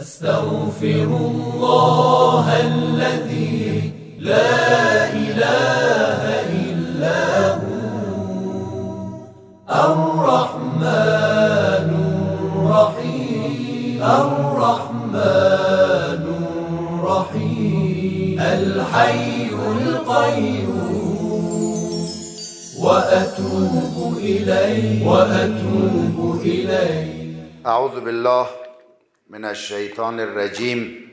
أستغفر الله الذي لا إله إلا هو. الرحمن الرحيم. الرحمن الرحيم. الحي القيوم. وأتوب إليه. وأتوب إليه. أعوذ بالله من الشيطان الرجيم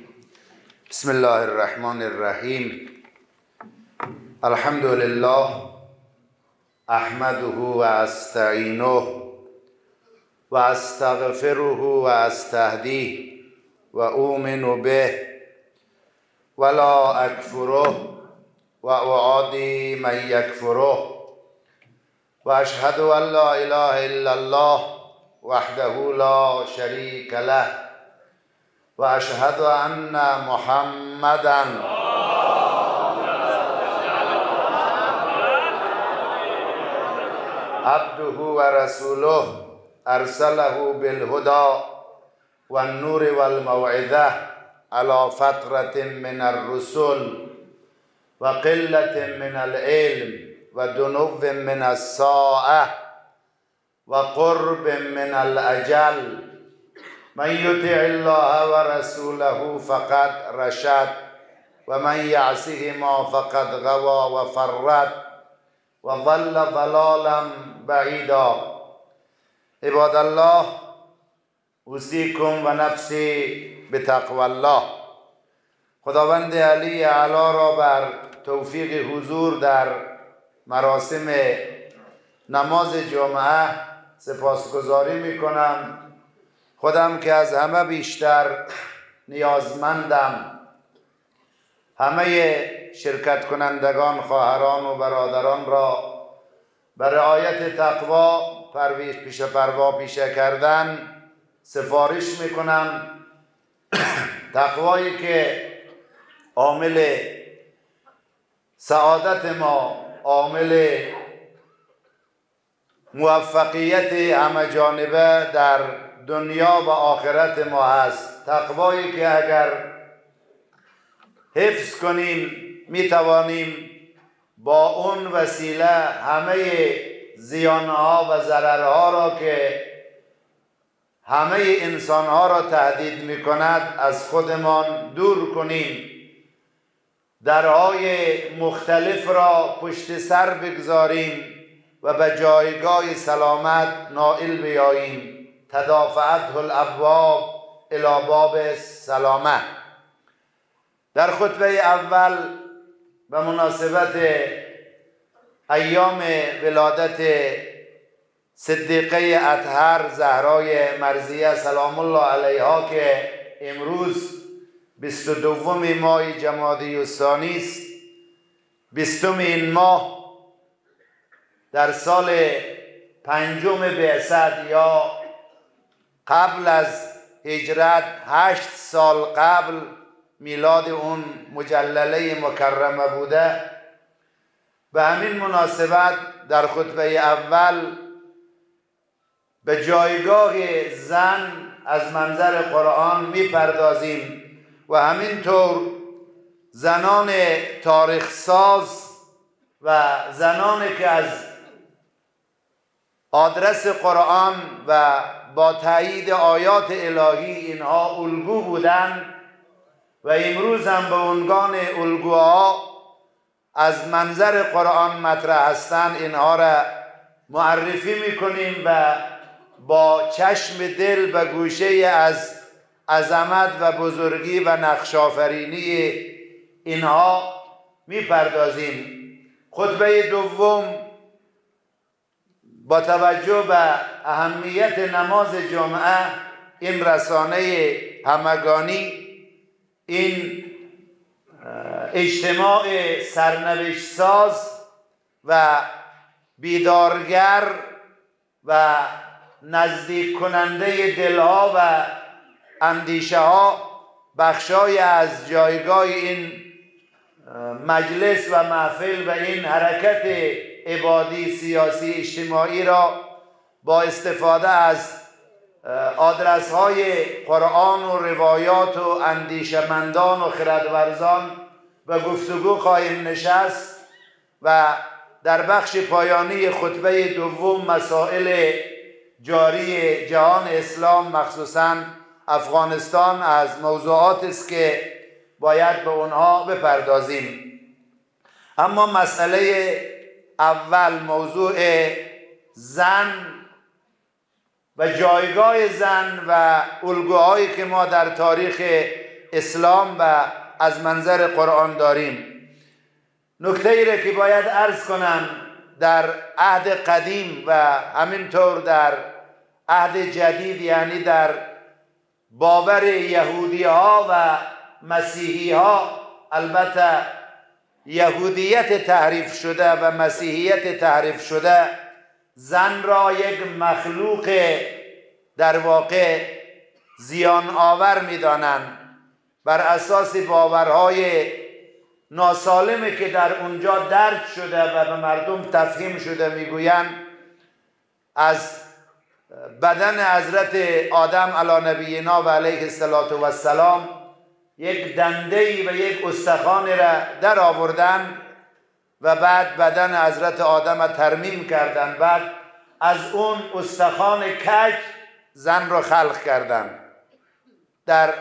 بسم الله الرحمن الرحيم الحمد لله أحمده وأستعينه وأستغفره وأستهديه وأؤمن به ولا أكفره وأعادي من يكفره وأشهد أن لا إله إلا الله وحده لا شريك له. وأشهد أن محمدا عبده ورسوله أرسله بالهدى والنور والموعظة على فترة من الرسل وقلة من العلم ودنو من الساعة وقرب من الأجل من يطع الله ورسوله فقد رشد ومن يعصهما فقد غوى وفرد وظل ضلالا بعيدا عباد الله اوصيكم و نفسی به تقوی الله. خداوند علی علا را بر توفیق حضور در مراسم نماز جمعه سپاسگزاری می کنم خودم که از همه بیشتر نیازمندم. همه شرکت کنندگان خواهران و برادران را به رعایت تقوا پرویش پیش پروا پیشه کردن سفارش می‌کنم. تقوایی که عامل سعادت ما عامل موفقیت همه جانبه در دنیا و آخرت ما هست. تقوایی که اگر حفظ کنیم می توانیم با اون وسیله همه زیانها و ضررها را که همه انسانها را تهدید می کند از خودمان دور کنیم. درهای مختلف را پشت سر بگذاریم و به جایگاه سلامت نائل بیاییم. تدافعت الابواب الى باب سلامه در خطبه اول به مناسبت ایام ولادت صدیقه اطهر زهرای مرزیه سلام الله علیها که امروز بیست و دوم ماه جمادی الثانی است بیستم این ماه در سال پنجم بعثت یا قبل از هجرت هشت سال قبل میلاد اون مجلله مکرمه بوده. به همین مناسبت در خطبه اول به جایگاه زن از منظر قرآن می‌پردازیم و همینطور زنان تاریخ ساز و زنانی که از آدرس قرآن و با تایید آیات الهی اینها الگو بودند و امروز هم به عنوان الگوها از منظر قرآن مطرح هستند اینها را معرفی می‌کنیم و با چشم دل به گوشه از عظمت و بزرگی و نقشافرینی اینها می‌پردازیم. خطبه دوم با توجه به اهمیت نماز جمعه این رسانه همگانی این اجتماع سرنوشت ساز و بیدارگر و نزدیک کننده دلها و اندیشه ها بخشای از جایگاه این مجلس و محفل و این حرکت عبادی سیاسی اجتماعی را با استفاده از آدرس های قرآن و روایات و اندیشمندان و خردورزان و گفتگو خواهیم نشست و در بخش پایانی خطبه دوم مسائل جاری جهان اسلام مخصوصا افغانستان از موضوعات است که باید به اونها بپردازیم. اما مسئله اول موضوع زن و جایگاه زن و الگوهایی که ما در تاریخ اسلام و از منظر قرآن داریم. نکته ای که باید عرض کنم در عهد قدیم و همینطور در عهد جدید یعنی در باور یهودی ها و مسیحی ها البته یهودیت تحریف شده و مسیحیت تحریف شده زن را یک مخلوق در واقع زیان آور می‌دانند. بر اساس باورهای ناسالمه که در اونجا درد شده و به مردم تفهیم شده می‌گویند از بدن حضرت آدم علی نبینا و علیه السلام یک دنده و یک استخوان را در آوردن و بعد بدن حضرت آدم را ترمیم کردن بعد از اون استخوان کج زن را خلق کردن در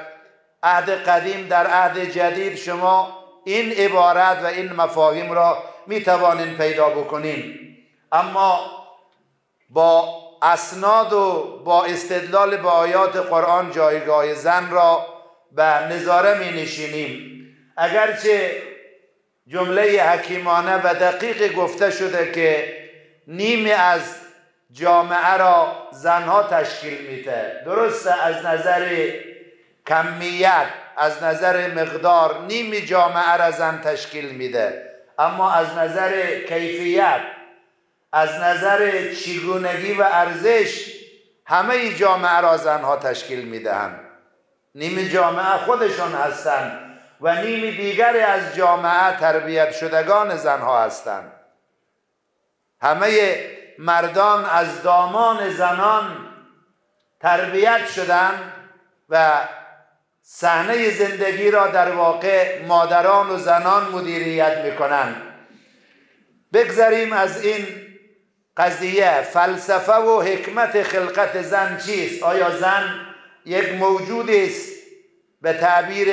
عهد قدیم در عهد جدید شما این عبارت و این مفاهیم را می توانین پیدا بکنین. اما با اسناد و با استدلال به آیات قرآن جایگاه زن را به نظاره می نشینیم. اگرچه جمله حکیمانه و دقیق گفته شده که نیم از جامعه را زنها تشکیل میده. درسته از نظر کمیت از نظر مقدار نیم جامعه را زن تشکیل میده. اما از نظر کیفیت از نظر چگونگی و ارزش همه جامعه را زنها تشکیل می‌دهند. نیم جامعه خودشان هستند و نیم دیگری از جامعه تربیت شدگان زنها هستند. همه مردان از دامان زنان تربیت شدند و صحنه زندگی را در واقع مادران و زنان مدیریت می‌کنند. بگذریم از این قضیه. فلسفه و حکمت خلقت زن چیست؟ آیا زن یک موجود است به تعبیر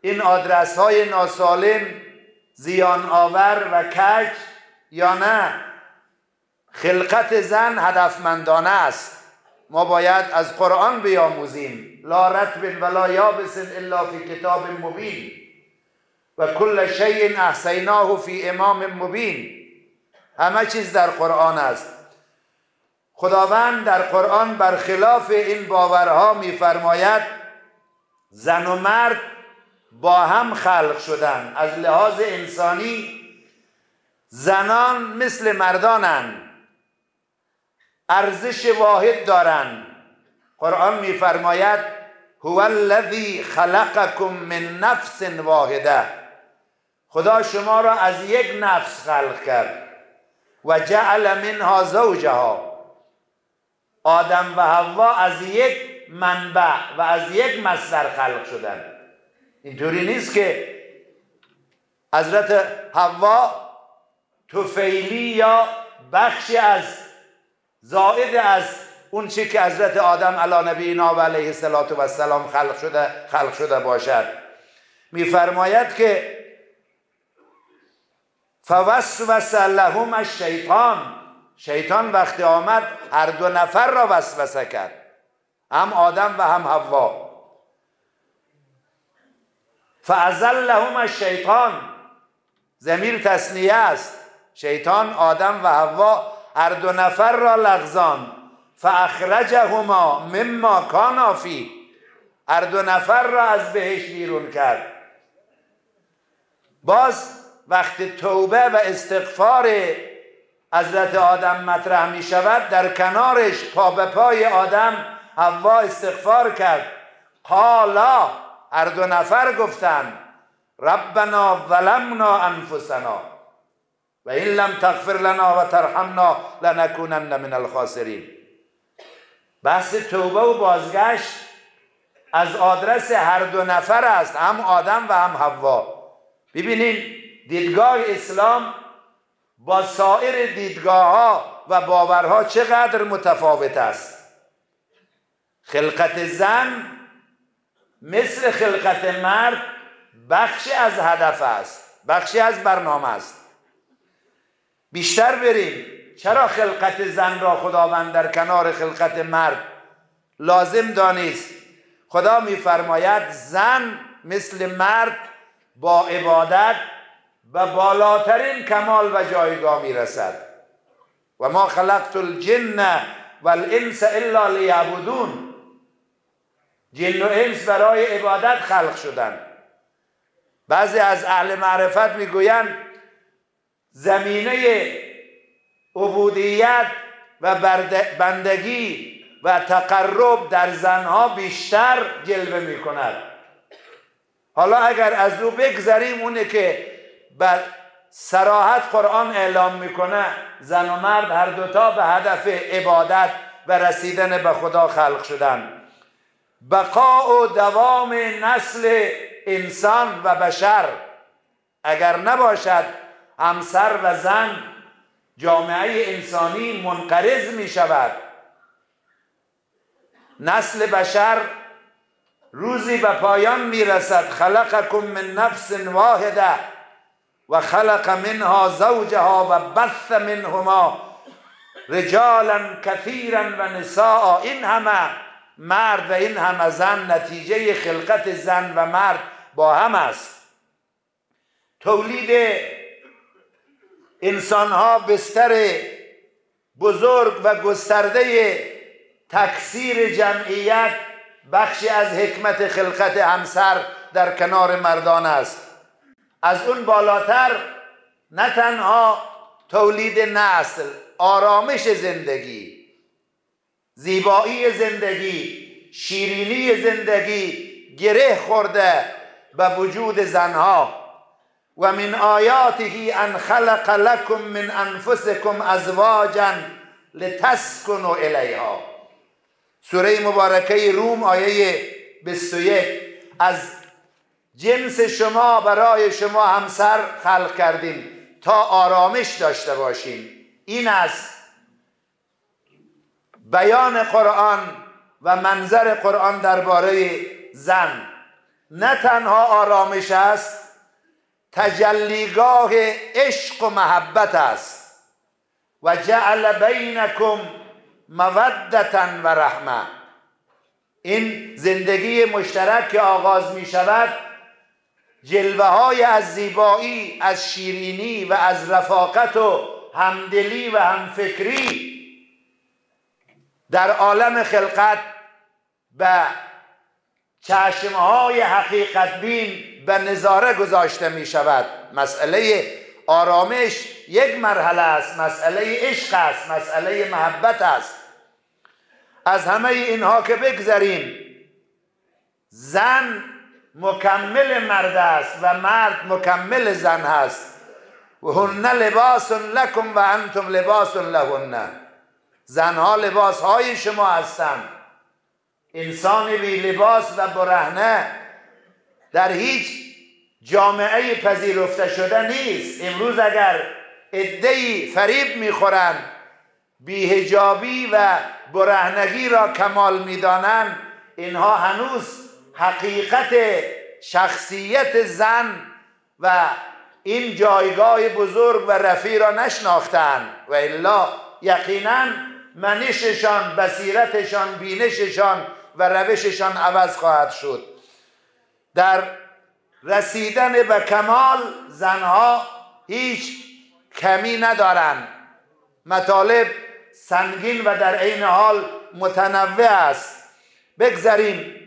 این آدرس های ناسالم زیان آور و کج یا نه. خلقت زن هدفمندانه است. ما باید از قرآن بیاموزیم. لا رتب ولا یابس الا فی کتاب مبین. و کل شیء احسیناه فی امام مبین. همه چیز در قرآن است. خداوند در قرآن برخلاف این باورها میفرماید زن و مرد با هم خلق شدن. از لحاظ انسانی زنان مثل مردانند ارزش واحد دارند قرآن میفرماید هو الذی خلقکم من نفس واحده. خدا شما را از یک نفس خلق کرد و جعل منها زوجها. آدم و حوا از یک منبع و از یک مصدر خلق شدن. اینطوری نیست که حضرت حوا توفیلی یا بخشی از زائد از اون چی که حضرت آدم علی نبینا و علیه السلام خلق شده خلق شده باشد. میفرماید که فوسوس لهم الشیطان. شیطان وقتی آمد هر دو نفر را وسوسه کرد. هم آدم و هم حوا. لهم الشیطان. زمیر تصنیه است. شیطان آدم و حوا هر دو نفر را لغزان فاخرجهما مما کانا فی. هر دو نفر را از بهش بیرون کرد. باز وقتی توبه و استغفار حضرت آدم مطرح می شود در کنارش پا به پای آدم حوا استغفار کرد. قالا هر دو نفر گفتند ربنا ظلمنا انفسنا و این لم تغفر لنا و ترحمنا لنکونن من الخاسرین. بحث توبه و بازگشت از آدرس هر دو نفر است هم آدم و هم حوا. ببینین دیدگاه اسلام با سایر دیدگاه ها و باورها چقدر متفاوت است. خلقت زن مثل خلقت مرد بخشی از هدف است بخشی از برنامه است. بیشتر بریم. چرا خلقت زن را خداوند در کنار خلقت مرد لازم دانست خدا میفرماید زن مثل مرد با عبادت و بالاترین کمال و جایگاه می‌رسد. و ما خلقت الجن والانس الا لیعبدون. جن و انس برای عبادت خلق شدند بعضی از اهل معرفت می‌گویند زمینه عبودیت و بندگی و تقرب در زنها بیشتر جلوه می کند حالا اگر از او بگذریم اونه که بر سراحت قرآن اعلام می‌کنه زن و مرد هر دوتا به هدف عبادت و رسیدن به خدا خلق شدن. بقا و دوام نسل انسان و بشر. اگر نباشد همسر و زن جامعه انسانی منقرض می شود نسل بشر روزی به پایان می رسد خلقکم من نفس واحده. و خلق منها زوجها و بث منهما رجالا کثیرا و نساء. این همه مرد و این همه زن نتیجه خلقت زن و مرد با هم است. تولید انسان ها بستر بزرگ و گسترده تکثیر جمعیت بخشی از حکمت خلقت همسر در کنار مردان است. از اون بالاتر نه تنها تولید نسل آرامش زندگی زیبایی زندگی شیرینی زندگی گره خورده به وجود زنها. و من آیاته ان خلق لكم من انفسكم ازواجا لتسكنوا الیها. سوره مبارکه روم آیه 21 از جنس شما برای شما همسر خلق کردیم. تا آرامش داشته باشیم. این است بیان قرآن و منظر قرآن درباره زن. نه تنها آرامش است تجلیگاه عشق و محبت است. و جعل بینکم مودتا و رحمه. این زندگی مشترک که آغاز می شود جلوه های از زیبایی از شیرینی و از رفاقت و همدلی و همفکری در عالم خلقت به چشمهای حقیقت بین به نظاره گذاشته می شود. مسئله آرامش یک مرحله است مسئله عشق است مسئله محبت است. از همه اینها که بگذریم زن مکمل مرد است و مرد مکمل زن هست. و هن لباس لکم و انتم لباس لهن. زنها لباس های شما هستند. انسان بی لباس و برهنه در هیچ جامعه پذیرفته شده نیست. امروز اگر ادهی فریب می‌خورند بیهجابی و برهنگی را کمال می‌دانند اینها هنوز حقیقت شخصیت زن و این جایگاه بزرگ و رفی را نشناختند و الا یقینا منششان بصیرتشان بینششان و روششان عوض خواهد شد. در رسیدن به کمال زنها هیچ کمی ندارند مطالب سنگین و در عین حال متنوع است. بگذریم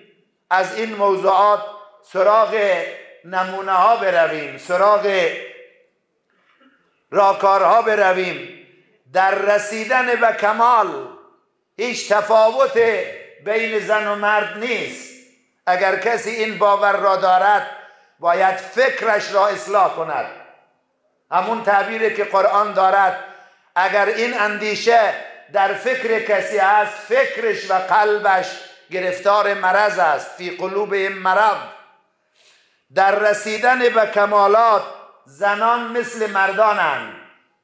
از این موضوعات سراغ نمونه ها برویم سراغ راکارها برویم. در رسیدن به کمال هیچ تفاوت بین زن و مرد نیست. اگر کسی این باور را دارد باید فکرش را اصلاح کند. همون تعبیری که قرآن دارد اگر این اندیشه در فکر کسی هست فکرش و قلبش گرفتار مرض است فی قلوب مرض. در رسیدن به کمالات زنان مثل مردانند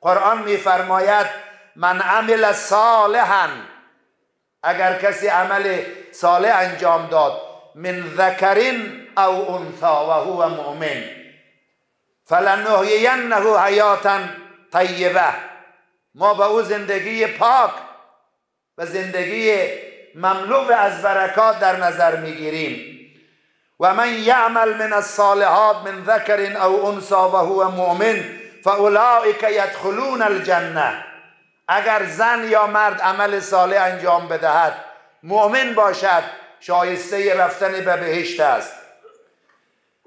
قرآن میفرماید من عمل صالحا. اگر کسی عمل صالح انجام داد من ذکرین او انثا و هو مؤمن. فلنحیینه حیاتا طیبه. ما به او زندگی پاک و زندگی مملو از برکات در نظر می‌گیریم. و من یعمل من الصالحات من ذکر او انسا و هو مؤمن فاولئک یدخلون الجنه اگر زن یا مرد عمل صالح انجام بدهد مؤمن باشد شایسته رفتن به بهشت است.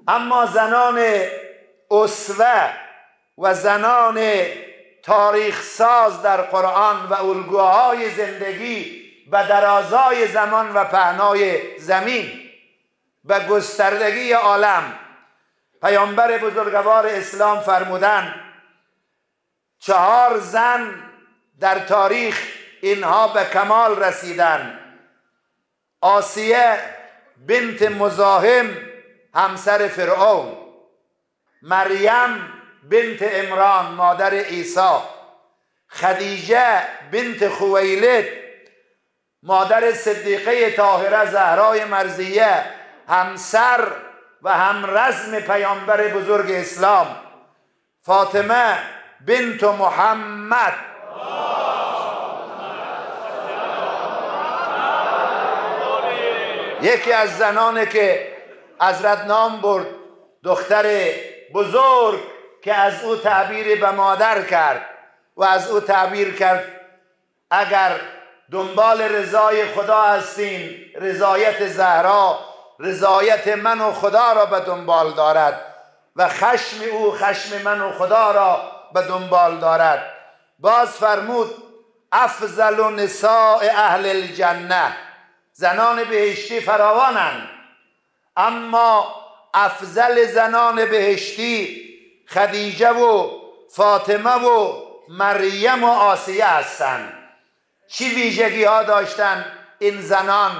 اما زنان اسوه و زنان تاریخ ساز در قرآن و الگوهای زندگی و درازای زمان و پهنای زمین و گستردگی عالم پیامبر بزرگوار اسلام فرمودن چهار زن در تاریخ اینها به کمال رسیدن آسیه بنت مزاحم همسر فرعون مریم بنت امران مادر عیسی خدیجه بنت خویلد مادر صدیقه طاهره زهرای مرزیه همسر و همرزم پیامبر بزرگ اسلام فاطمه بنت محمد. یکی از زنان که حضرت نام برد دختر بزرگ که از او تعبیر به مادر کرد و از او تعبیر کرد اگر دنبال رضای خدا هستین. رضایت زهرا رضایت من و خدا را به دنبال دارد و خشم او خشم من و خدا را به دنبال دارد. باز فرمود افضل و نساء اهل الجنه. زنان بهشتی فراوانند. اما افضل زنان بهشتی خدیجه و فاطمه و مریم و آسیه هستند. چی ویژگی ها داشتن این زنان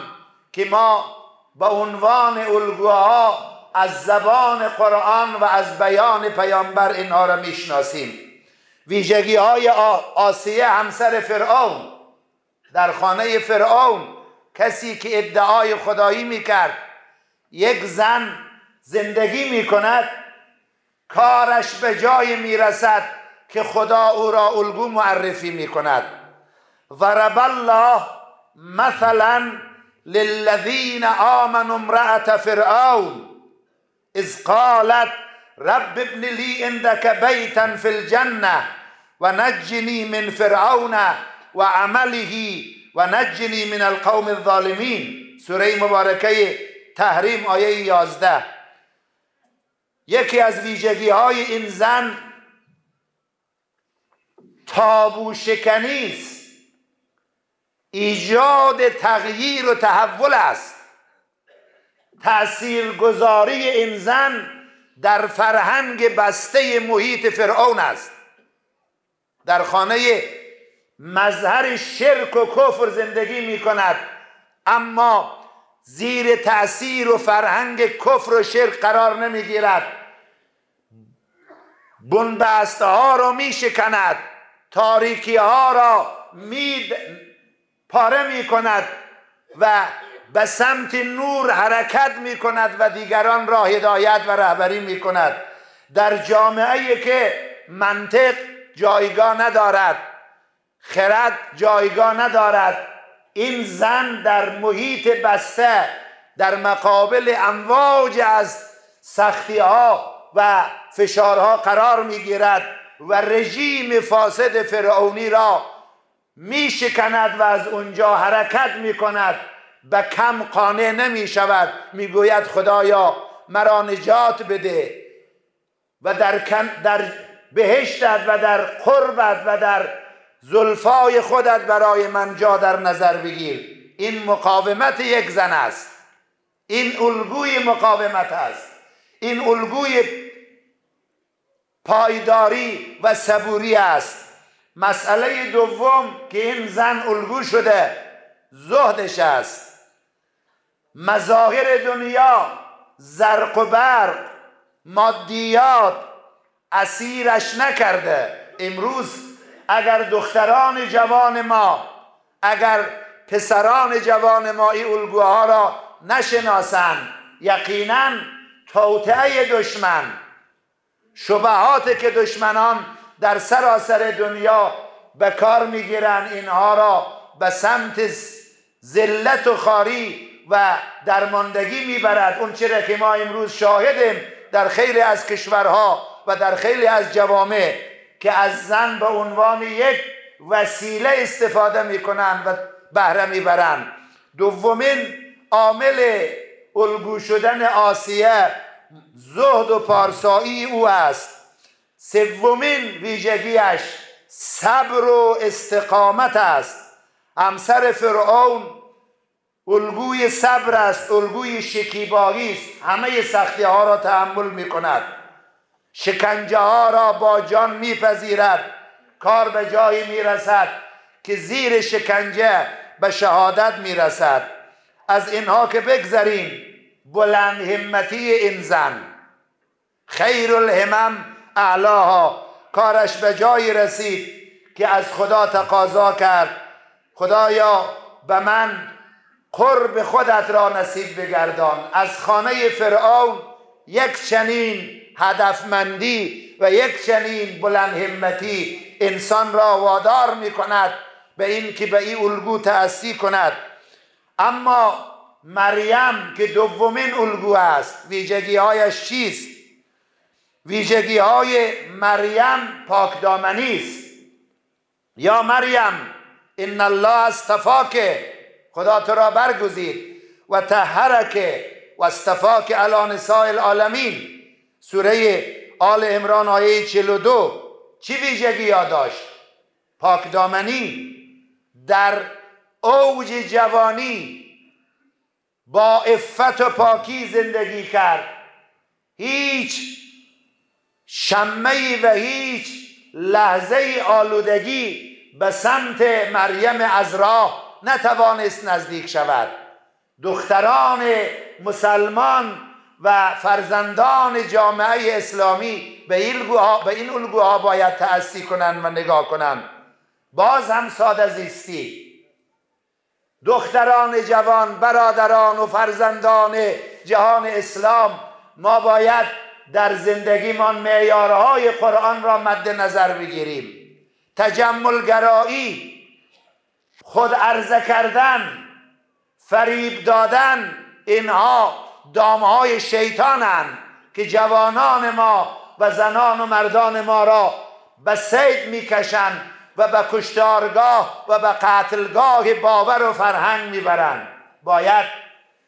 که ما به عنوان الگوها از زبان قرآن و از بیان پیامبر اینها را می‌شناسیم. ویژگی های آسیه همسر فرعون. در خانه فرعون کسی که ادعای خدایی می‌کرد یک زن زندگی می‌کند کارش به جای می‌رسد که خدا او را الگو معرفی می‌کند. ضرب الله مثلا للذین آمنوا امرأة فرعون. اذ قالت رب ابن لی عندك بیتا في الجنه و نجنی من فرعون و عمله و نجنی من القوم الظالمین. سوره مبارکه تحریم آیه یازده. یکی از ویژگی های این زن تابو شکنی است. ایجاد تغییر و تحول است. تاثیرگذاری این زن در فرهنگ بسته محیط فرعون است. در خانه مظهر شرک و کفر زندگی می کند. اما زیر تأثیر و فرهنگ کفر و شرک قرار نمی گیرد. بنبسته ها را می شکند. تاریکی ها را می پاره می کند و به سمت نور حرکت می کند و دیگران را هدایت و رهبری می کند در جامعه که منطق جایگاه ندارد خرد جایگاه ندارد این زن در محیط بسته در مقابل امواج از سختی ها و فشارها قرار می گیرد و رژیم فاسد فرعونی را می شکند و از اونجا حرکت می کند به کم قانع نمی شود می گوید خدایا مرا نجات بده و در, در بهشتت و در قربت و در زلفای خودت برای من جا در نظر بگیر. این مقاومت یک زن است. این الگوی مقاومت است. این الگوی پایداری و صبوری است. مسئله دوم که این زن الگو شده زهدش است. مظاهر دنیا زرق و برق مادیات اسیرش نکرده. امروز اگر دختران جوان ما اگر پسران جوان ما این الگوها را نشناسند یقینا توطعه دشمن شبهات که دشمنان در سراسر دنیا به کار می‌گیرن. اینها را به سمت ذلت و خاری و درماندگی می‌برد. اون چرا که ما امروز شاهدیم در خیلی از کشورها و در خیلی از جوامع که از زن به عنوان یک وسیله استفاده می‌کنن و بهره می‌برن. دومین عامل الگو شدن آسیه زهد و پارسایی او است. سومین ویژگیش صبر و استقامت است. همسر فرعون الگوی صبر است الگوی شکیبایی است. همه سختی ها را تحمل می کند شکنجه ها را با جان میپذیرد. کار به جایی می‌رسد که زیر شکنجه به شهادت می‌رسد. از اینها که بگذریم بلند همتی این زن. خیر الهمم اعلاها کارش به جایی رسید که از خدا تقاضا کرد. خدایا به من قرب خودت را نصیب بگردان. از خانه فرعون یک چنین هدفمندی و یک چنین بلند همتی انسان را وادار می کند به این که به این الگو تأسی کند. اما مریم که دومین الگو است ویژگی هایش چیست؟ ویژگی های مریم پاکدامنی است. یا مریم ان الله استفاک خدا تو را برگزید. و طهرک و استفاک علی نساء العالمین. سوره آل عمران آیه 42 چی ویژگی ها داشت؟ پاکدامنی در اوج جوانی با افت و پاکی زندگی کرد. هیچ شمه و هیچ لحظه آلودگی به سمت مریم از راه نتوانست نزدیک شود. دختران مسلمان و فرزندان جامعه اسلامی به این الگوها, به این الگوها باید تأسی کنند و نگاه کنند. باز هم ساده زیستی. دختران جوان برادران و فرزندان جهان اسلام ما باید در زندگیمان معیارهای قرآن را مد نظر بگیریم. تجمل گرایی خود عرضه کردن فریب دادن اینها دامهای شیطانند که جوانان ما و زنان و مردان ما را به سید می‌کشند و به کشتارگاه و به قتلگاه باور و فرهنگ می‌برند باید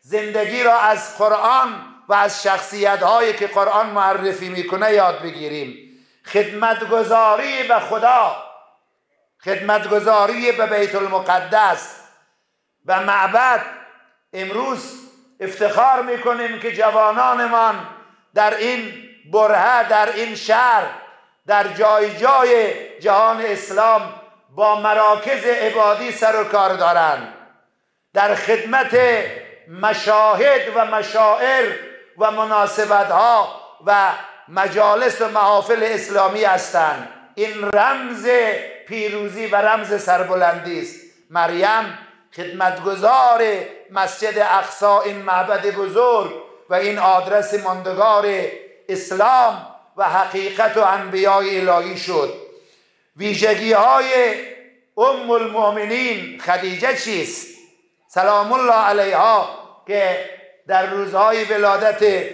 زندگی را از قرآن و از شخصیت هایی که قرآن معرفی می‌کنه یاد بگیریم. خدمتگذاری به خدا. خدمتگذاری به بیت المقدس. و معبد. امروز افتخار می‌کنیم که جوانانمان در این برهه در این شهر در جای جای جهان اسلام با مراکز عبادی سر و کار دارند. در خدمت مشاهد و مشاعر و مناسبت ها و مجالس و محافل اسلامی هستند. این رمز پیروزی و رمز سربلندی است. مریم خدمتگزار مسجد اقصا این معبد بزرگ و این آدرس ماندگار اسلام و حقیقت و انبیای الهی شد. ویژگی های ام المؤمنین خدیجه چیست؟ سلام الله علیها که در روزهای ولادت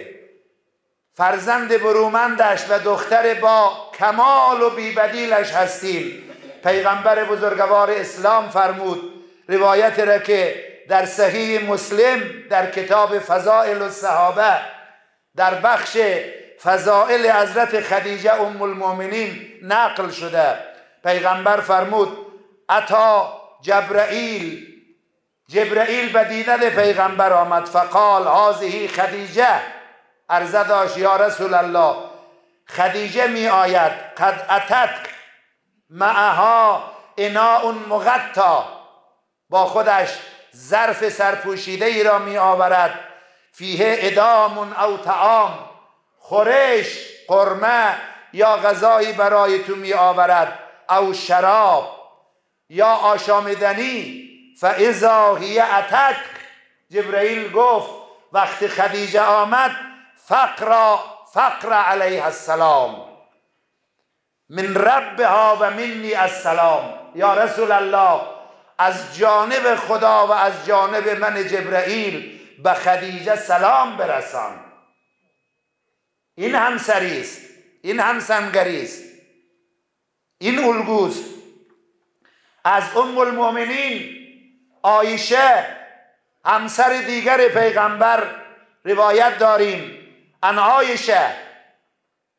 فرزند برومندش و دختر با کمال و بیبدیلش هستیم. پیغمبر بزرگوار اسلام فرمود روایت را که در صحیح مسلم در کتاب فضائل الصحابه در بخش فضائل حضرت خدیجه ام المؤمنین نقل شده. پیغمبر فرمود اتا جبرائیل جبرائیل به دیدن پیغمبر آمد. فقال هذه خدیجه. عرضه داشت یا رسول الله خدیجه می آید. قد اتت معها اون مغطا. با خودش ظرف سرپوشیده ای را می آورد. فیه ادام او تعام خورش قرمه یا غذایی برای تو می آورد. او شراب. یا آشامدنی فاذا هی اتک جبرئیل گفت وقتی خدیجه آمد فقر فقر علیه السلام. من ربها و منی السلام. یا رسول الله از جانب خدا و از جانب من جبرئیل به خدیجه سلام برسان. این همسری است این همسنگری است این الگوست از ام المؤمنین آیشه همسر دیگر پیغمبر روایت داریم. ان آیشه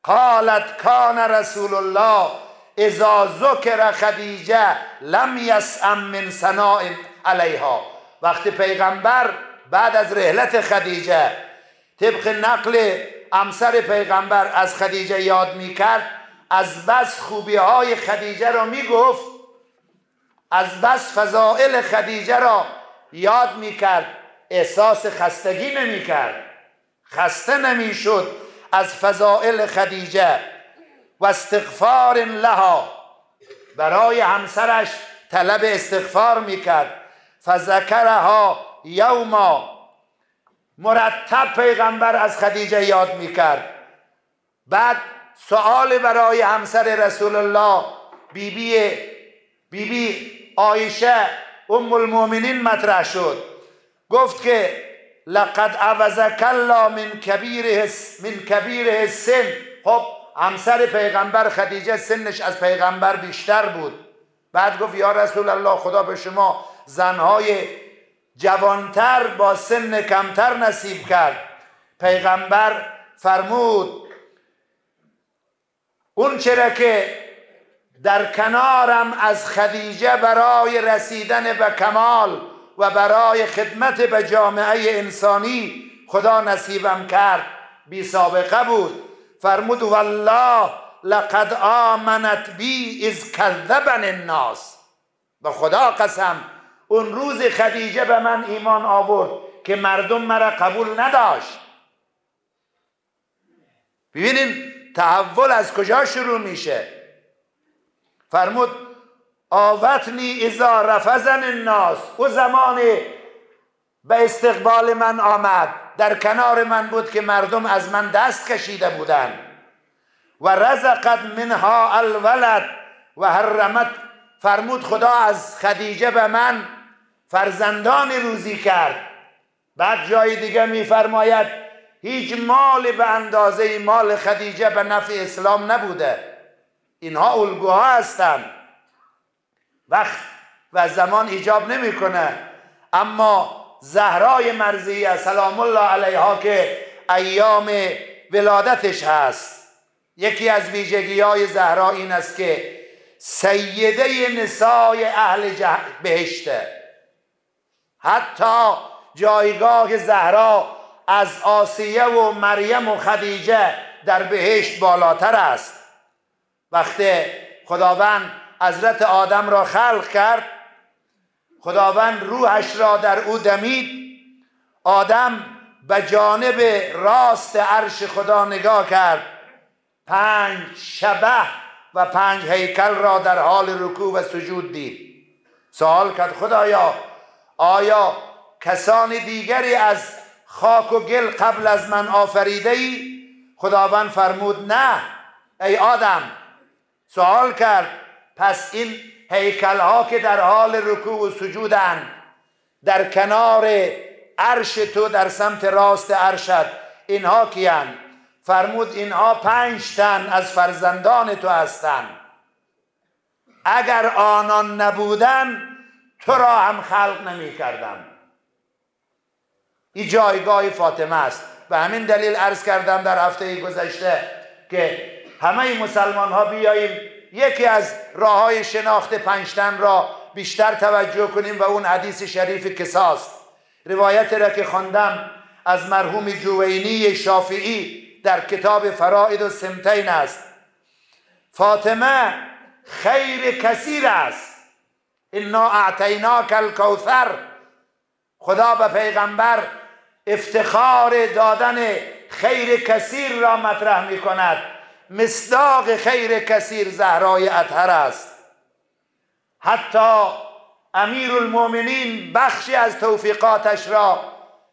قالت کان رسول الله اذا ذکر خدیجه لم یسأم من سناء علیها. وقتی پیغمبر بعد از رحلت خدیجه طبق نقل امسر پیغمبر از خدیجه یاد می‌کرد از بس خوبی های خدیجه را می‌گفت از بس فضائل خدیجه را یاد می‌کرد. احساس خستگی نمی‌کرد. خسته نمی‌شد از فضائل خدیجه و استغفار لها. برای همسرش طلب استغفار می‌کرد. فذکرها یوما. مرتب پیغمبر از خدیجه یاد می‌کرد. بعد سوال برای همسر رسول الله بیبی بی آیشه ام المؤمنین مطرح شد گفت که لقد عوضک الله من کبیر من کبیر سن خب همسر پیغمبر خدیجه سنش از پیغمبر بیشتر بود بعد گفت یا رسول الله خدا به شما زنهای جوانتر با سن کمتر نصیب کرد پیغمبر فرمود اون چرا که در کنارم از خدیجه برای رسیدن به کمال و برای خدمت به جامعه انسانی خدا نصیبم کرد. بی سابقه بود. فرمود والله لقد آمنت بی از کذبن الناس. به خدا قسم اون روز خدیجه به من ایمان آورد که مردم مرا قبول نداشت. ببینین تحول از کجا شروع میشه؟ فرمود آوتنی ازا رفزن الناس. او زمان به استقبال من آمد. در کنار من بود که مردم از من دست کشیده بودند. و رزقت منها الولد و حرمت. فرمود خدا از خدیجه به من فرزندان روزی کرد. بعد جای دیگه میفرماید هیچ مال به اندازه مال خدیجه به نفع اسلام نبوده. اینها الگوها هستند وقت و زمان ایجاب نمی‌کنه. اما زهرای مرزی سلام الله علیها که ایام ولادتش هست. یکی از ویژگی های زهرا این است که سیده نسای اهل بهشته. حتی جایگاه زهرا از آسیه و مریم و خدیجه در بهشت بالاتر است. وقتی خداوند حضرت آدم را خلق کرد خداوند روحش را در او دمید. آدم به جانب راست عرش خدا نگاه کرد. پنج شبه و پنج هیکل را در حال رکوع و سجود دید. سوال کرد خدایا آیا کسان دیگری از خاک و گل قبل از من آفریده ای؟ خداوند فرمود نه. ای آدم سوال کرد پس این هیکل ها که در حال رکوع و سجودن در کنار عرش تو در سمت راست عرشت اینها کیان فرمود اینها پنج تن از فرزندان تو هستند اگر آنان نبودن تو را هم خلق نمی کردم این جایگاه فاطمه است. به همین دلیل عرض کردم در هفته گذشته که همه مسلمان ها بیاییم یکی از راه های شناخت پنجتن را بیشتر توجه کنیم و اون حدیث شریف کساست. روایت را که خواندم از مرحوم جوینی شافعی در کتاب فرائد و سمتین است. فاطمه خیر کثیر است. انا الکوثر. خدا به پیغمبر افتخار دادن خیر کثیر را مطرح می کند مصداق خیر کثیر زهرای اطهر است. حتی امیر المؤمنین بخشی از توفیقاتش را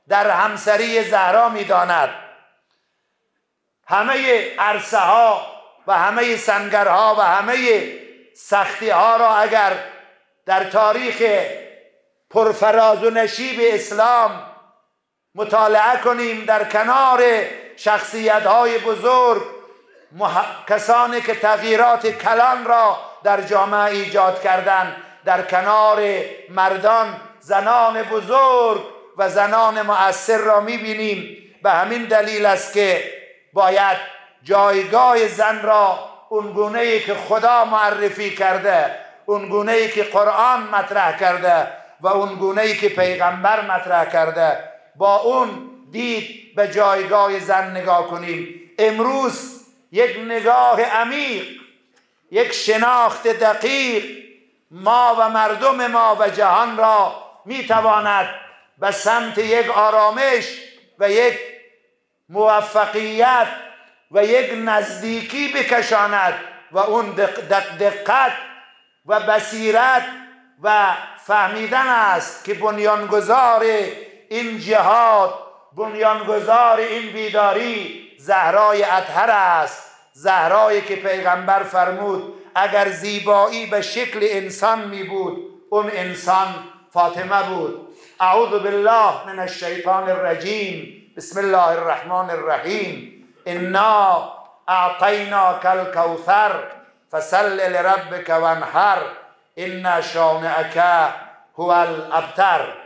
در همسری زهرا می داند همه عرصه ها و همه سنگرها و همه سختی ها را اگر در تاریخ پرفراز و نشیب اسلام مطالعه کنیم در کنار شخصیت های بزرگ کسانی که تغییرات کلان را در جامعه ایجاد کردند در کنار مردان زنان بزرگ و زنان مؤثر را می‌بینیم. به همین دلیل است که باید جایگاه زن را اون ای که خدا معرفی کرده اون ای که قرآن مطرح کرده و اون ای که پیغمبر مطرح کرده با اون دید به جایگاه زن نگاه کنیم. امروز یک نگاه عمیق یک شناخت دقیق ما و مردم ما و جهان را می‌تواند به سمت یک آرامش و یک موفقیت و یک نزدیکی بکشاند و اون دقت و بصیرت و فهمیدن است که بنیانگذار این جهاد بنیانگذار این بیداری زهرای اطهر است. زهرایی که پیغمبر فرمود اگر زیبایی به شکل انسان می بود اون انسان فاطمه بود. اعوذ بالله من الشیطان الرجیم. بسم الله الرحمن الرحیم. انا اعطیناک الكوثر فصل لربك وانحر. ان شانئك هو الابتر.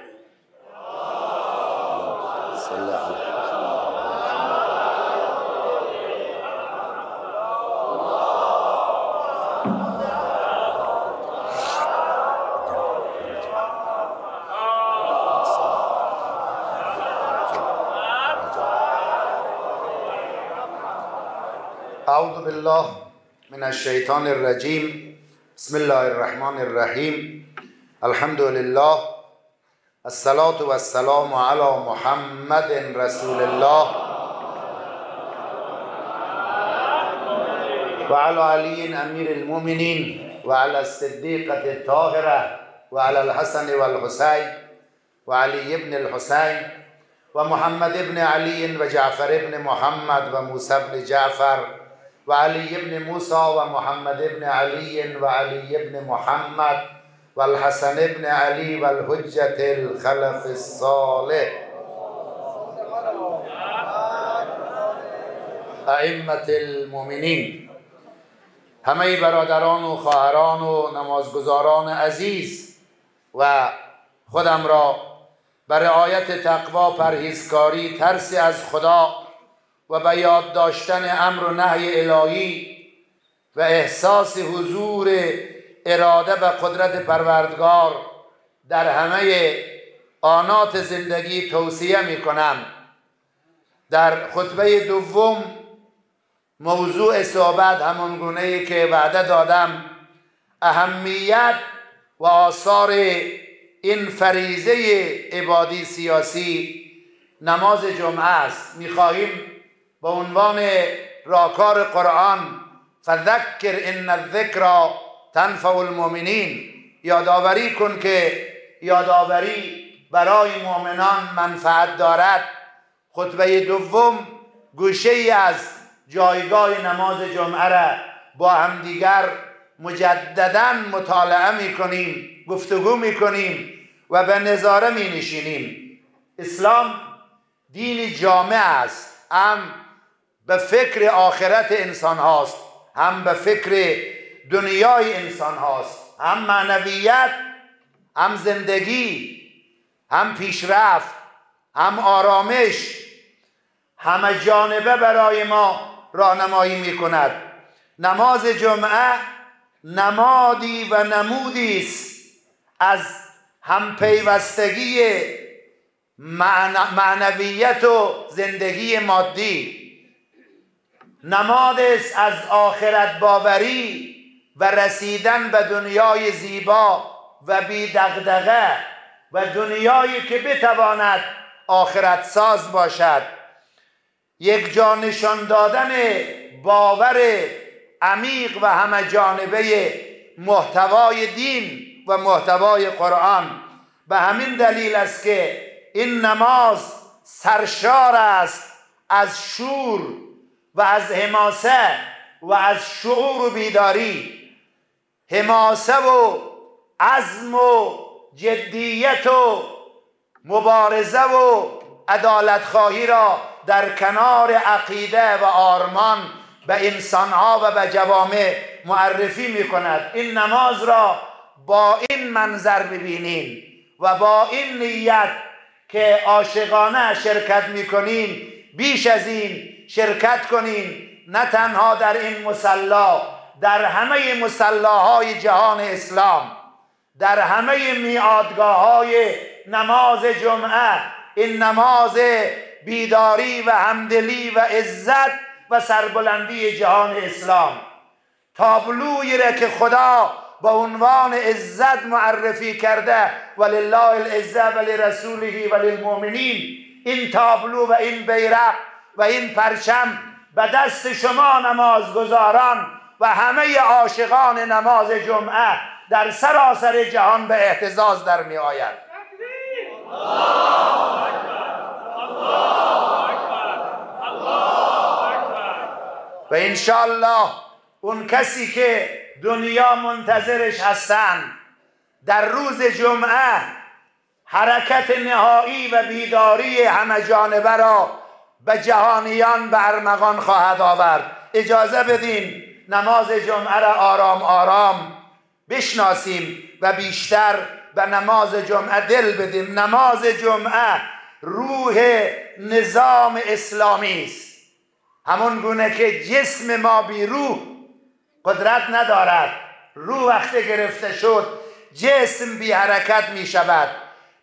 أعوذ بالله من الشیطان الرجیم بسم الله الرحمن الرحیم الحمد لله. الصلاة والسلام على محمد رسول الله. وعلى علي أمير المؤمنين. وعلى الصديقة الطاهرة. وعلى الحسن والحسين. وعلي بن الحسين. ومحمد بن علي وجعفر بن محمد وموسى بن جعفر. وعلي بن موسى ومحمد بن علي وعلي بن محمد والحسن بن علي والحجة الخلف الصالح. ائمة المؤمنین. همه برادران و خواهران و نمازگزاران عزیز و خودم را بر رعایت تقوا پرهیزکاری ترسی از خدا و به یاد داشتن امر و نهی الهی و احساس حضور اراده و قدرت پروردگار در همه آنات زندگی توصیه می کنم. در خطبه دوم موضوع صحبت همان گونه که وعده دادم اهمیت و آثار این فریزه عبادی سیاسی نماز جمعه است. می‌خواهیم به عنوان راکار قرآن فذکر ان الذکر تنفع المؤمنین. یادآوری کن که یادآوری برای مؤمنان منفعت دارد. خطبه دوم گوشه ای از جایگاه نماز جمعه را با همدیگر مجددا مطالعه می کنیم گفتگو می کنیم و به نظاره می نشینیم اسلام دین جامع است هم به فکر آخرت انسان هاست هم به فکر دنیای انسان هاست هم معنویت هم زندگی هم پیشرفت هم آرامش. همه جانبه برای ما راهنمایی می کند نماز جمعه نمادی و نمودی است. از همپیوستگی معنویت و زندگی مادی. نماد از آخرت باوری و رسیدن به دنیای زیبا و بی دغدغه و دنیایی که بتواند آخرت ساز باشد. یک جا نشان دادن باور عمیق و همه جانبه محتوای دین و محتوای قرآن. به همین دلیل است که این نماز سرشار است از شور و از حماسه و از شعور و بیداری. حماسه و عزم و جدیت و مبارزه و عدالت خواهی را در کنار عقیده و آرمان به انسانها و به جوامع معرفی می کند این نماز را با این منظر ببینین و با این نیت که عاشقانه شرکت می‌کنین بیش از این شرکت کنین. نه تنها در این مسلا در همه مسلاهای جهان اسلام در همه میادگاه های نماز جمعه. این نماز بیداری و همدلی و عزت و سربلندی جهان اسلام. تابلوی را که خدا با عنوان عزت معرفی کرده ولله العزه ولرسوله وللمؤمنین. این تابلو و این بیرق و این پرچم به دست شما نمازگزاران و همه عاشقان نماز جمعه در سراسر جهان به احتزاز در می آید. و انشالله اون کسی که دنیا منتظرش هستند در روز جمعه حرکت نهایی و بیداری همه جانبه را به جهانیان به ارمغان خواهد آورد. اجازه بدین نماز جمعه را آرام آرام بشناسیم و بیشتر به نماز جمعه دل بدیم. نماز جمعه روح نظام اسلامی است. همون گونه که جسم ما بی روح قدرت ندارد. روح وقتی گرفته شد جسم بی حرکت می شود.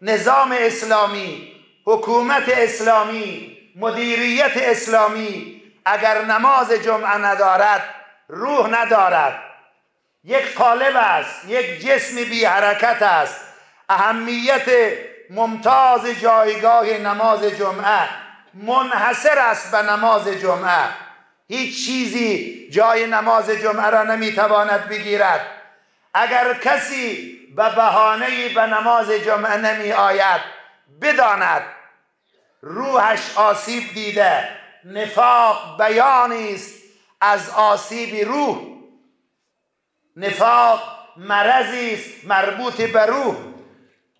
نظام اسلامی حکومت اسلامی مدیریت اسلامی اگر نماز جمعه ندارد روح ندارد. یک قالب است یک جسم بی حرکت است. اهمیت ممتاز جایگاه نماز جمعه منحصر است به نماز جمعه. هیچ چیزی جای نماز جمعه را نمی‌تواند بگیرد. اگر کسی به بهانه به نماز جمعه نمی آید بداند. روحش آسیب دیده. نفاق بیانی است از آسیب روح. نفاق مرضی است مربوط به روح.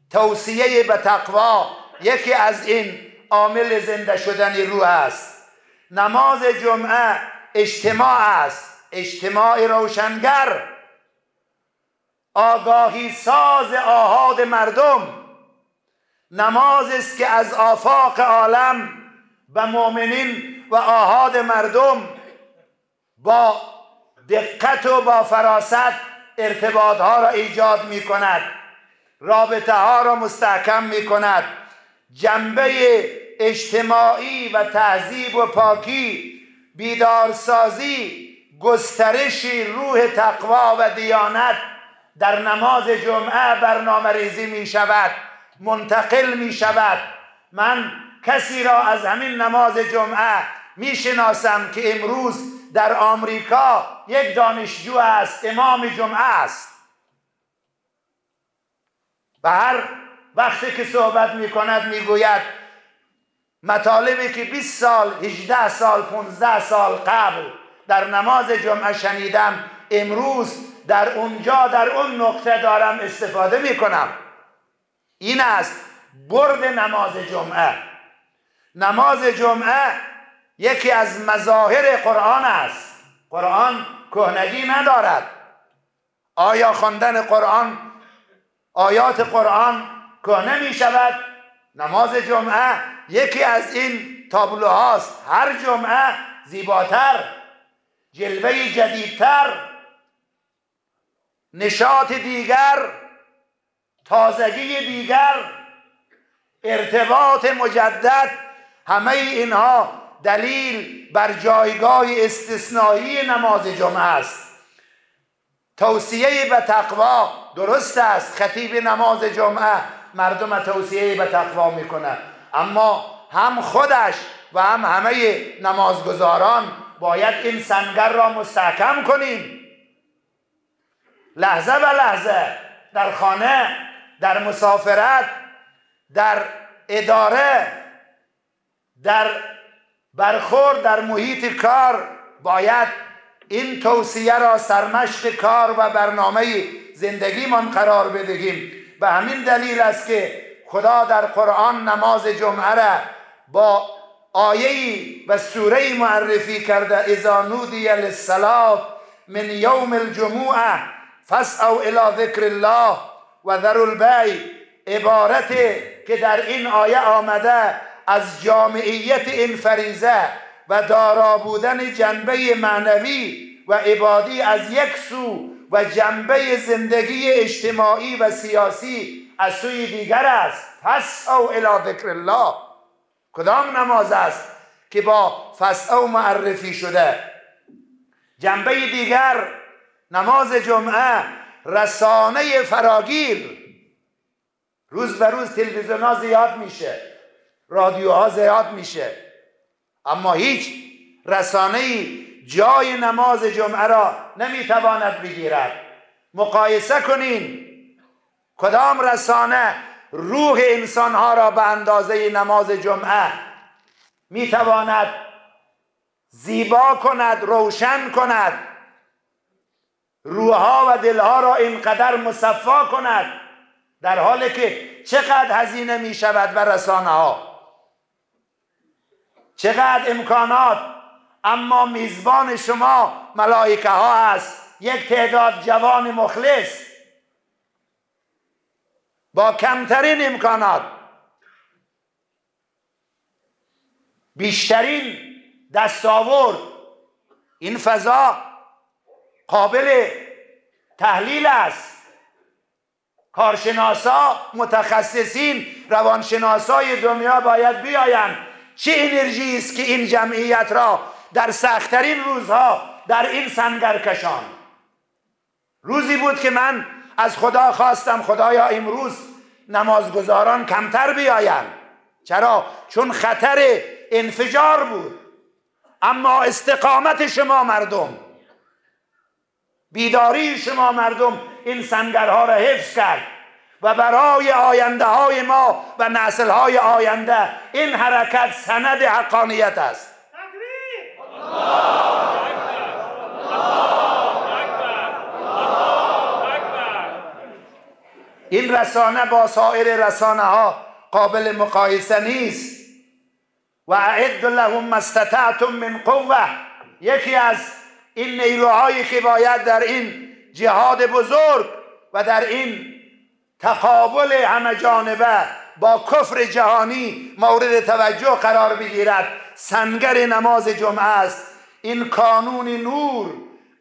توصیه به تقوا یکی از این عامل زنده شدن روح است. نماز جمعه اجتماع است. اجتماع روشنگر. آگاهی ساز آهاد مردم. نماز است که از آفاق عالم به مؤمنین و آهاد مردم با دقت و با فراست ارتباط ها را ایجاد می کند رابطه ها را مستحکم می کند جنبه اجتماعی و تهذیب و پاکی بیدارسازی گسترش روح تقوا و دیانت در نماز جمعه برنامه ریزی می شود منتقل می شود. من کسی را از همین نماز جمعه می شناسم که امروز در آمریکا یک دانشجو است امام جمعه است. و هر وقتی که صحبت می کند می گوید مطالبی که 20 سال 18 سال 15 سال قبل در نماز جمعه شنیدم امروز در اونجا در اون نقطه دارم استفاده می کنم. این است برد نماز جمعه. نماز جمعه یکی از مظاهر قرآن است. قرآن کهنگی ندارد. آیا خواندن قرآن آیات قرآن کهنه می شود؟ نماز جمعه یکی از این تابلوهاست. هر جمعه زیباتر جلوه جدیدتر نشاط دیگر تازگی دیگر ارتباط مجدد همه اینها دلیل بر جایگاه استثنایی نماز جمعه است. توصیه به تقوا درست است. خطیب نماز جمعه مردم توصیه به تقوا می‌کنه اما هم خودش و هم همه نمازگزاران باید این سنگر را مستحکم کنیم. لحظه به لحظه در خانه در مسافرت در اداره در برخورد در محیط کار باید این توصیه را سرمشق کار و برنامه زندگیمان قرار بدهیم. به همین دلیل است که خدا در قرآن نماز جمعه را با آیه و سوره معرفی کرده اذا نودی للصلاه من یوم الجمعه فسعوا الى ذکر الله و ذر البیع عبارت که در این آیه آمده از جامعیت این فریزه و دارا بودن جنبه معنوی و عبادی از یک سو و جنبه زندگی اجتماعی و سیاسی از سوی دیگر است. فس او الى ذکر الله. کدام نماز است که با فس او معرفی شده؟ جنبه دیگر نماز جمعه رسانه فراگیر. روز به روز تلویزیون ها زیاد میشه. رادیوها زیاد میشه. اما هیچ رسانه جای نماز جمعه را نمی‌تواند بگیرد. مقایسه کنین. کدام رسانه روح انسانها را به اندازه نماز جمعه می‌تواند زیبا کند روشن کند؟ روحها و دلها را اینقدر مصفا کند در حالی که چقدر هزینه می شود به رسانه ها چقدر امکانات اما میزبان شما ملائکه ها است. یک تعداد جوان مخلص. با کمترین امکانات. بیشترین دستاورد. این فضا قابل تحلیل است. کارشناسا متخصصین روانشناسای دنیا باید بیایند. چه انرژی است که این جمعیت را در سختترین روزها در این سنگر کشان روزی بود که من از خدا خواستم خدایا امروز نمازگزاران کمتر بیایند. چرا؟ چون خطر انفجار بود. اما استقامت شما مردم. بیداری شما مردم این سنگرها را حفظ کرد و برای آینده های ما و نسل های آینده این حرکت سند حقانیت است. این رسانه با سایر رسانه ها قابل مقایسه نیست. و اعد لهم مستطعتم من قوه یکی از این نیروهایی که باید در این جهاد بزرگ و در این تقابل همه جانبه با کفر جهانی مورد توجه قرار بگیرد. سنگر نماز جمعه است. این کانون نور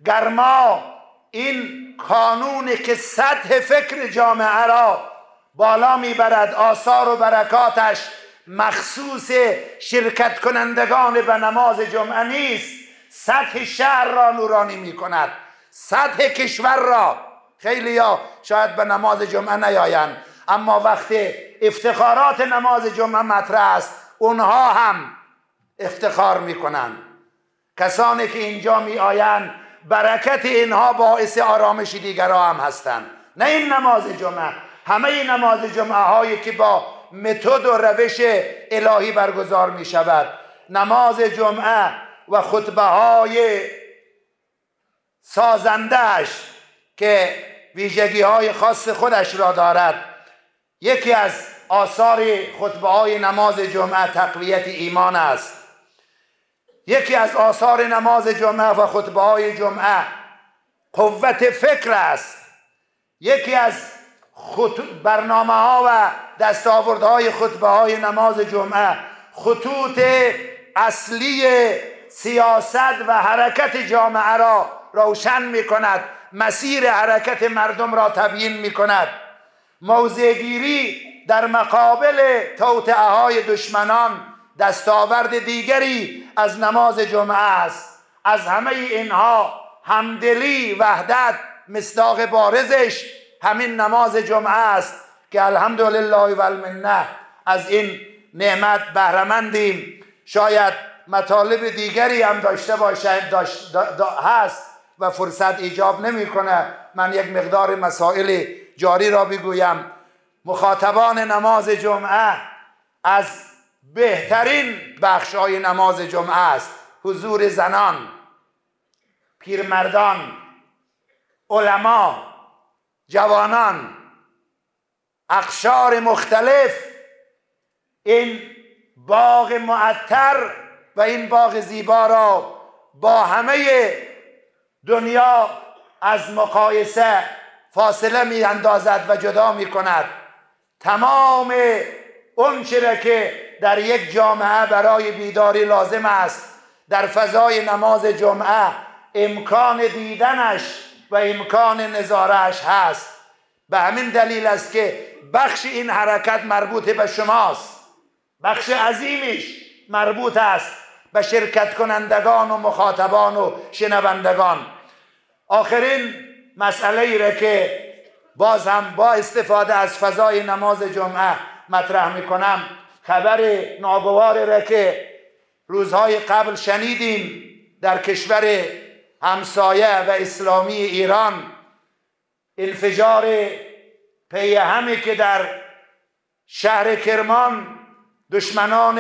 گرما این کانونی که سطح فکر جامعه را بالا می‌برد آثار و برکاتش مخصوص شرکت کنندگان به نماز جمعه نیست. سطح شهر را نورانی می کند سطح کشور را. خیلی ها شاید به نماز جمعه نیایند اما وقتی افتخارات نماز جمعه مطرح است اونها هم افتخار می‌کنند. کسانی که اینجا می آیند برکت اینها باعث آرامش دیگرها هم هستند. نه این نماز جمعه همه این نماز جمعه هایی که با متد و روش الهی برگزار می شود نماز جمعه و خطبه های سازندهش که ویژگی های خاص خودش را دارد. یکی از آثار خطبه های نماز جمعه تقویت ایمان است. یکی از آثار نماز جمعه و خطبه های جمعه قوت فکر است. یکی از برنامه ها و دستاوردهای خطبه های نماز جمعه خطوط اصلی سیاست و حرکت جامعه را روشن می کند مسیر حرکت مردم را تبیین می کند موضعگیری در مقابل توطعه های دشمنان دستاورد دیگری از نماز جمعه است. از همه اینها همدلی وحدت مصداق بارزش همین نماز جمعه است که الحمدلله و المنه از این نعمت بهرمندیم شاید مطالب دیگری هم داشته باشه داشت هست و فرصت ایجاب نمی‌کنه. من یک مقدار مسائل جاری را بگویم. مخاطبان نماز جمعه از بهترین بخش های نماز جمعه است. حضور زنان پیرمردان علما جوانان اقشار مختلف. این باغ معطر و این باغ زیبا را با همه دنیا از مقایسه فاصله می اندازد و جدا می کند تمام اون که در یک جامعه برای بیداری لازم است در فضای نماز جمعه امکان دیدنش و امکان نظارش هست. به همین دلیل است که بخش این حرکت مربوط به شماست. بخش عظیمش مربوط است به شرکت کنندگان و مخاطبان و شنوندگان. آخرین مسئله ای را که باز هم با استفاده از فضای نماز جمعه مطرح می‌کنم خبر ناگوار را که روزهای قبل شنیدیم در کشور همسایه و اسلامی ایران انفجار پی همی که در شهر کرمان دشمنان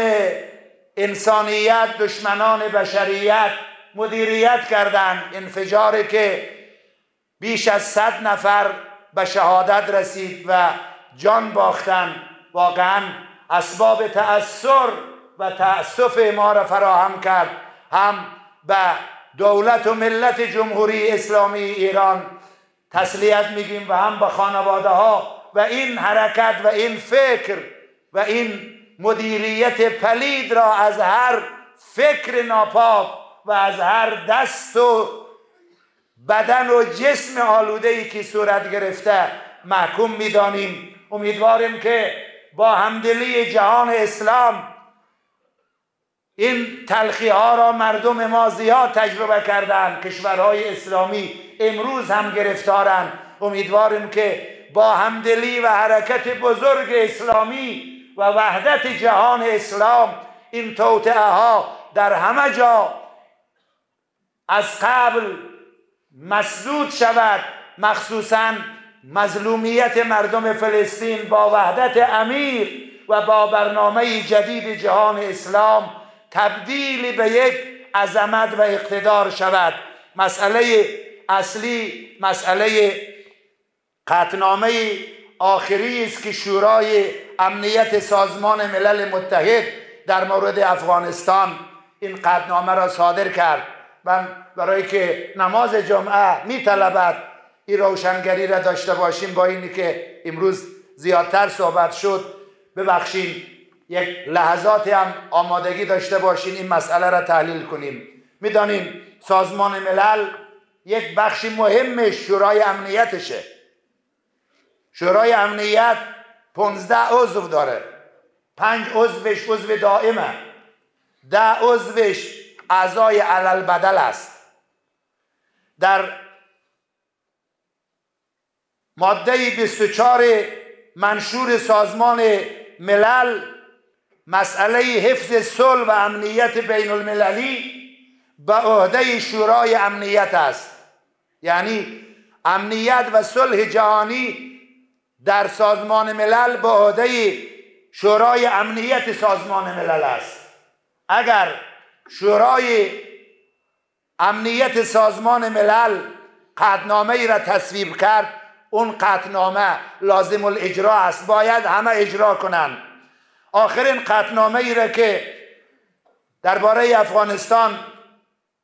انسانیت دشمنان بشریت مدیریت کردند انفجاری که بیش از صد نفر به شهادت رسید و جان باختن. واقعا اسباب تأثر و تأسف ما را فراهم کرد. هم به دولت و ملت جمهوری اسلامی ایران تسلیت میگیم و هم به خانواده ها و این حرکت و این فکر و این مدیریت پلید را از هر فکر ناپاک و از هر دست و بدن و جسم آلوده ای که صورت گرفته محکوم می‌دانیم. امیدواریم که با همدلی جهان اسلام این تلخی ها را مردم ما زیاد تجربه کردند. کشورهای اسلامی امروز هم گرفتارند. امیدواریم که با همدلی و حرکت بزرگ اسلامی و وحدت جهان اسلام این توطعه ها در همه جا از قبل مسدود شود مخصوصا مظلومیت مردم فلسطین با وحدت امیر و با برنامه جدید جهان اسلام تبدیل به یک عظمت و اقتدار شود. مسئله اصلی مسئله قطنامه آخری است که شورای امنیت سازمان ملل متحد در مورد افغانستان این قطنامه را صادر کرد و برای که نماز جمعه می طلبد این روشنگری را داشته باشیم با اینی که امروز زیادتر صحبت شد. ببخشیم یک لحظاتی هم آمادگی داشته باشین این مسئله را تحلیل کنیم. می‌دانیم سازمان ملل یک بخشی مهم شورای امنیتشه. شورای امنیت پونزده عضو داره. پنج عضوش عضو دائمه. ده عضوش اعضای علل بدل است. در ماده 24 منشور سازمان ملل مسئله حفظ صلح و امنیت بین المللی به عهده شورای امنیت است. یعنی امنیت و صلح جهانی در سازمان ملل به عهده شورای امنیت سازمان ملل است. اگر شورای امنیت سازمان ملل قطنامه ای را تصویب کرد اون قطنامه لازم الاجرا است. باید همه اجرا کنند. آخرین قطنامه ای را که درباره افغانستان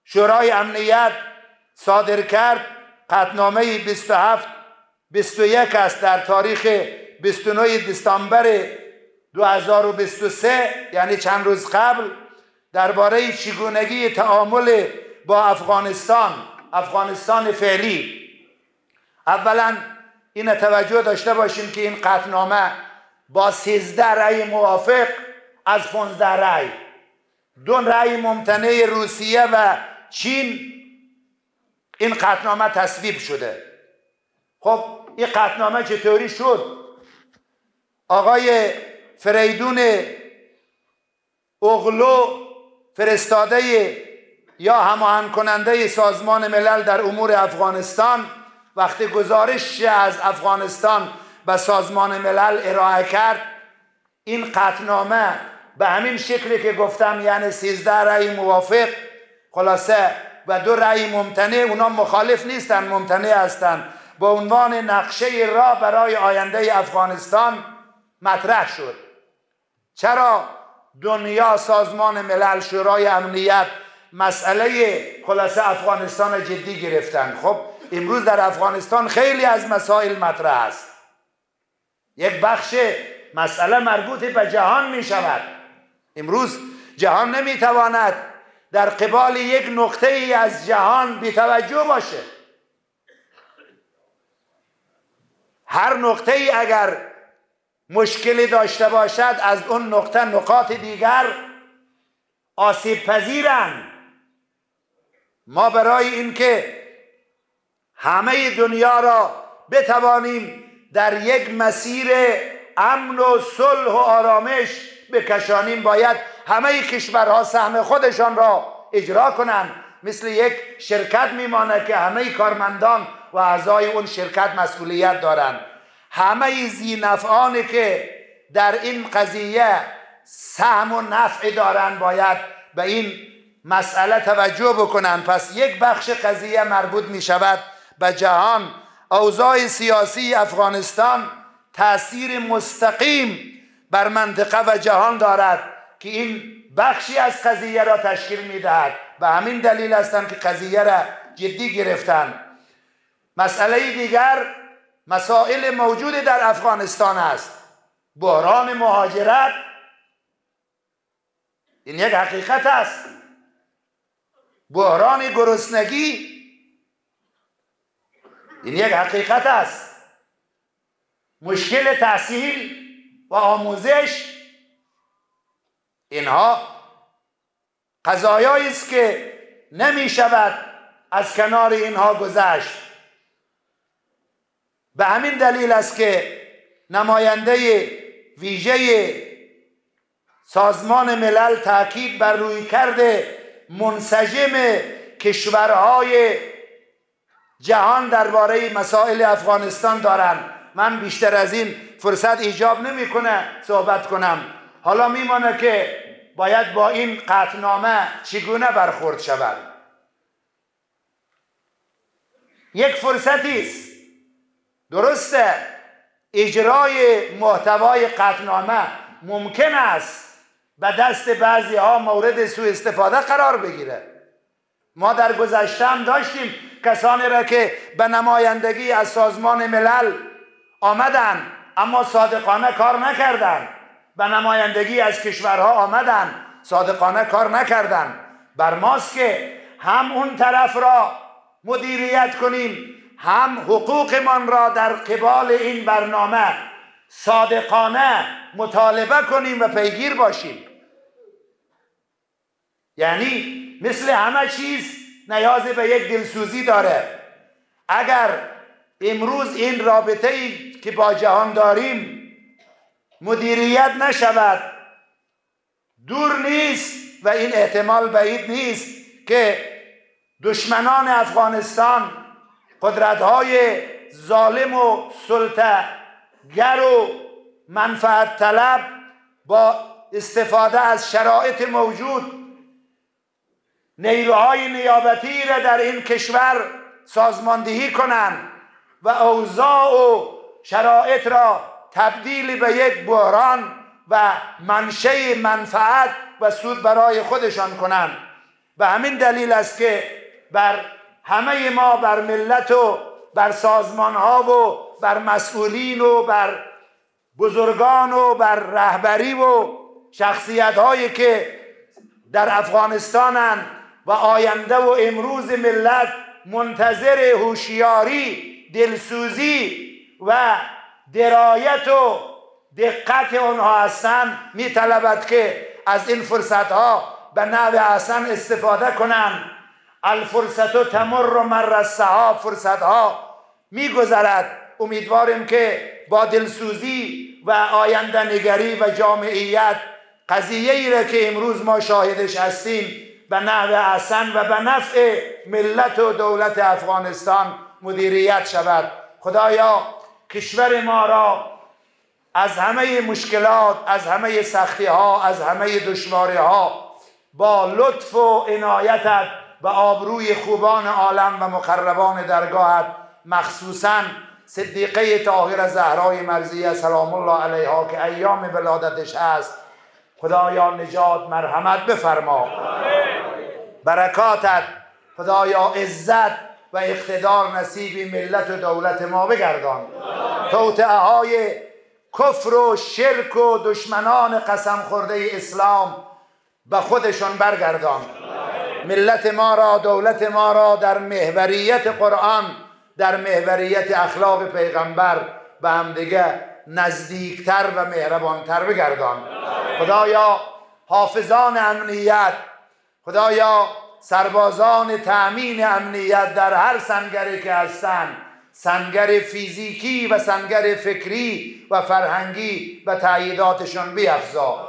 شورای امنیت صادر کرد قطنامه 27 21 است در تاریخ 29 دسامبر 2023 یعنی چند روز قبل درباره چگونگی تعامل با افغانستان افغانستان فعلی. اولا این توجه داشته باشیم که این قطنامه با 13 رأی موافق از 15 رأی. دو رأی ممتنع روسیه و چین این قطنامه تصویب شده. خب این قطنامه چطوری شد؟ آقای فریدون اغلو فرستاده یا هماهنگ کننده سازمان ملل در امور افغانستان وقتی گزارش از افغانستان به سازمان ملل ارائه کرد این قطنامه به همین شکلی که گفتم یعنی سیزده رأی موافق خلاصه و دو رأی ممتنع اونا مخالف نیستن ممتنع هستند با عنوان نقشه را برای آینده افغانستان مطرح شد. چرا دنیا سازمان ملل شورای امنیت مسئله خلاصه افغانستان جدی گرفتن؟ خب امروز در افغانستان خیلی از مسائل مطرح است. یک بخش مسئله مربوط به جهان می شود. امروز جهان نمی تواند در قبال یک نقطه ای از جهان بی توجه باشه. هر نقطه ای اگر مشکلی داشته باشد از اون نقطه نقاط دیگر آسیب پذیرند ما برای اینکه همه دنیا را بتوانیم در یک مسیر امن و صلح و آرامش بکشانیم باید همه کشورها سهم خودشان را اجرا کنند. مثل یک شرکت میمانه که همه کارمندان و اعضای اون شرکت مسئولیت دارند همه زینفعانی که در این قضیه سهم و نفع دارند باید به این مسئله توجه بکنند پس یک بخش قضیه مربوط می شود به جهان. اوضاع سیاسی افغانستان تاثیر مستقیم بر منطقه و جهان دارد که این بخشی از قضیه را تشکیل می دهد به همین دلیل هستند که قضیه را جدی گرفتن. مسئله دیگر مسائل موجود در افغانستان است. بحران مهاجرت این یک حقیقت است. بحران گرسنگی این یک حقیقت است. مشکل تحصیل و آموزش اینها قضایایی است که نمی شود از کنار اینها گذشت. به همین دلیل است که نماینده ویژه سازمان ملل تاکید بر روی کرده منسجم کشورهای جهان درباره مسائل افغانستان دارند من بیشتر از این فرصت ایجاب نمی‌کنه صحبت کنم. حالا میمانه که باید با این قطنامه چگونه برخورد شود؟ یک فرصتی است. درسته. اجرای محتوای قطنامه ممکن است به دست بعضی ها مورد سوء استفاده قرار بگیره. ما در گذشته هم داشتیم کسانی را که به نمایندگی از سازمان ملل آمدن اما صادقانه کار نکردند به نمایندگی از کشورها آمدن صادقانه کار نکردن. بر ماست که هم اون طرف را مدیریت کنیم هم حقوقمان را در قبال این برنامه صادقانه مطالبه کنیم و پیگیر باشیم. یعنی مثل همه چیز نیاز به یک دلسوزی داره. اگر امروز این رابطه ای که با جهان داریم مدیریت نشود دور نیست و این احتمال بعید نیست که دشمنان افغانستان قدرت های ظالم و گر و منفعت طلب با استفاده از شرایط موجود نیروهای نیابتی را در این کشور سازماندهی کنند و اوضاع و شرایط را تبدیل به یک بحران و منشه منفعت و سود برای خودشان کنند. به همین دلیل است که بر همه ما بر ملت و بر سازمان ها و بر مسئولین و بر بزرگان و بر رهبری و شخصیت هایی که در افغانستانند و آینده و امروز ملت منتظر هوشیاری دلسوزی و درایت و دقت آنها هستند میطلبد که از این فرصت ها به نوع احسن استفاده کنند الفرصت تمر مر السحاب فرصت ها میگذرد. امیدواریم که با دلسوزی و آینده نگری و جامعیت قضیه ای را که امروز ما شاهدش هستیم به نحو احسن و به نفع ملت و دولت افغانستان مدیریت شود. خدایا کشور ما را از همه مشکلات از همه سختی ها از همه دشواری ها با لطف و عنایتت و آبروی خوبان عالم و مقربان درگاهت مخصوصا صدیقه طاهر زهرای مرزیه سلام الله علیها که ایام ولادتش هست. خدایا نجات مرحمت بفرما. برکاتت خدایا عزت و اقتدار نصیب ملت و دولت ما بگردان. توطعه های کفر و شرک و دشمنان قسم خورده اسلام به خودشون برگردان. ملت ما را دولت ما را در محوریت قرآن در محوریت اخلاق پیغمبر به همدیگه نزدیکتر و مهربانتر بگردان. خدایا حافظان امنیت خدایا سربازان تأمین امنیت در هر سنگری که هستند سنگر فیزیکی و سنگر فکری و فرهنگی و تاییداتشان بیافزا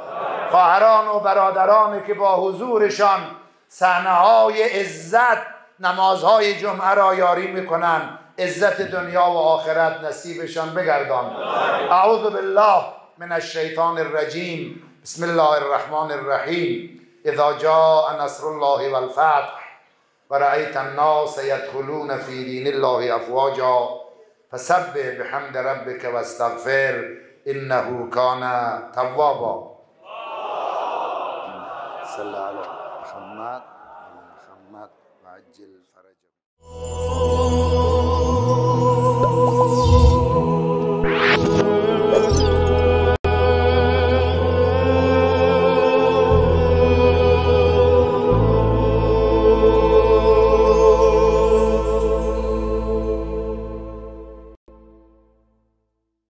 خواهران و برادرانی که با حضورشان صحنه های عزت نمازهای جمعه را یاری می‌کنن عزت دنیا و آخرت نصیبشان بگردان. اعوذ بالله من الشیطان الرجیم. بسم الله الرحمن الرحیم. اذا جاء نصر الله والفتح ورأيت الناس يدخلون في دين الله أفواجا فسبح بحمد ربك واستغفر إنه كان توابا. صلى على محمد